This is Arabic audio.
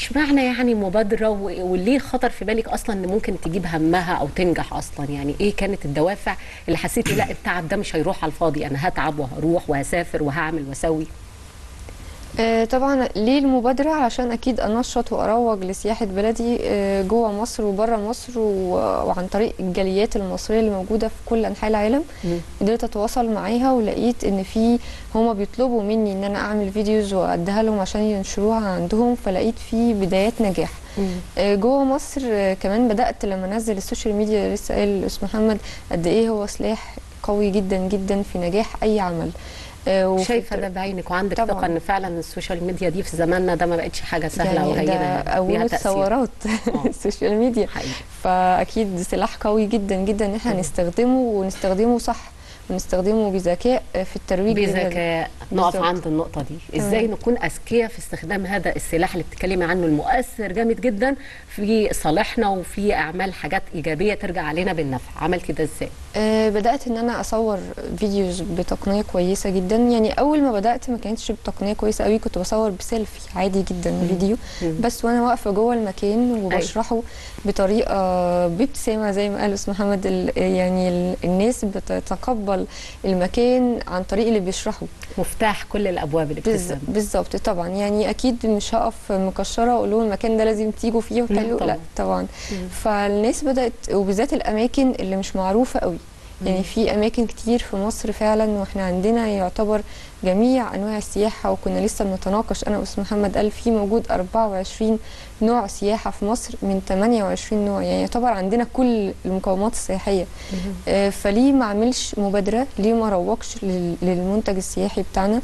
اشمعنى يعني مبادرة وليه خطر في بالك أصلا إن ممكن تجيب همها أو تنجح أصلا؟ يعني إيه كانت الدوافع اللي حسيتي لا التعب ده مش هيروح على الفاضي أنا هتعب وهروح وهسافر وهعمل وأسوي؟ طبعا ليه المبادرة؟ عشان أكيد أنشط وأروج لسياحة بلدي آه، جوه مصر وبره مصر وعن طريق الجاليات المصرية اللي موجودة في كل أنحاء العالم. قدرت أتواصل معاها ولقيت إن في هما بيطلبوا مني إن أنا أعمل videos وأديها لهم عشان ينشروها عندهم فلقيت في بدايات نجاح. آه، جوه مصر آه، كمان بدأت لما نزل ال social media لسه قال الأستاذ محمد قد إيه هو سلاح قوي جدا جدا في نجاح أي عمل. آه، شايفة ده بعينك وعندك. ثقة إن فعلا ال social media دي في زماننا ده ما بقتش حاجة سهلة يعني وهينة يعني ليها أوله تأثير. ثورات آه. ال social media حقيقي فأكيد سلاح قوي جدا جدا إن إحنا. نستخدمه ونستخدمه صح ونستخدمه بذكاء في الترويج. بذكاء. نقف. عند النقطة دي. إزاي نكون أذكياء في استخدام هذا السلاح اللي بتتكلمي عنه المؤثر؟ جامد جدا. في صالحنا وفي أعمال حاجات إيجابية ترجع علينا بالنفع. عملتي ده إزاي؟ آه، بدأت إن أنا أصور videos بتقنية كويسة جدا. يعني أول ما بدأت ما كانتش بتقنية كويسة قوي كنت بصور بسيلفي عادي جدا فيديو مم. بس وأنا واقفة جوه المكان وبشرحه بطريقة بابتسامة زي ما قال أستاذ محمد يعني ال- الناس بتتقبل المكان عن طريق اللي بيشرحه مفتاح كل الأبواب اللي بتسلم بالظبط طبعا يعني أكيد مش هقف مكشرة وأقول لهم المكان ده لازم تيجوا فيه وتعملوا طبعاً. لا طبعا مم. فالناس بدأت وبالذات الأماكن اللي مش معروفة قوي يعني في أماكن كتير في مصر فعلا وإحنا عندنا يعتبر جميع أنواع السياحة وكنا لسه بنتناقش أنا وأستاذ محمد قال في موجود 24 نوع سياحة في مصر من 28 نوع يعني يعتبر عندنا كل المقومات السياحية. آه، فليه ما اعملش مبادرة؟ ليه ما لل- للمنتج السياحي بتاعنا؟